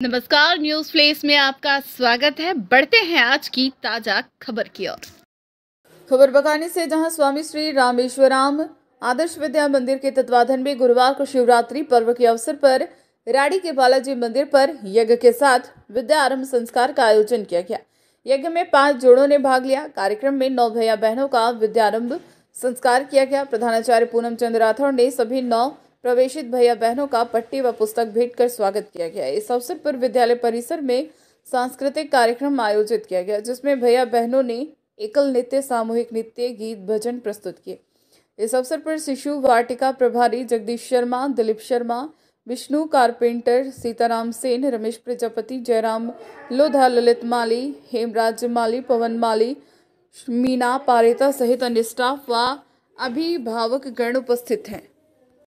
नमस्कार news place में आपका स्वागत है। बढ़ते हैं आज की ताज़ा खबर की ओर। खबर बकाने से जहाँ स्वामी श्री रामेश्वराम आदर्श विद्या मंदिर के तत्वाधान में गुरुवार को शिवरात्रि पर्व के अवसर पर राड़ी के बालाजी मंदिर पर यज्ञ के साथ विद्या आरंभ संस्कार का आयोजन किया गया। यज्ञ में पाँच जोड़ों ने भाग लिया। कार्यक्रम में नौ भैया बहनों का विद्यारंभ संस्कार किया गया। प्रधानाचार्य पूनम चंद राठौर ने सभी नौ प्रवेशित भैया बहनों का पट्टी व पुस्तक भेंट कर स्वागत किया गया। इस अवसर पर विद्यालय परिसर में सांस्कृतिक कार्यक्रम आयोजित किया गया, जिसमें भैया बहनों ने एकल नृत्य, सामूहिक नृत्य, गीत, भजन प्रस्तुत किए। इस अवसर पर शिशु वाटिका प्रभारी जगदीश शर्मा, दिलीप शर्मा, विष्णु कारपेंटर सीताराम सेन, रमेश प्रजापति, जयराम लोधा, ललित माली, हेमराज माली, पवन माली, मीना पारेता सहित अन्य स्टाफ व अभिभावक गण उपस्थित हैं।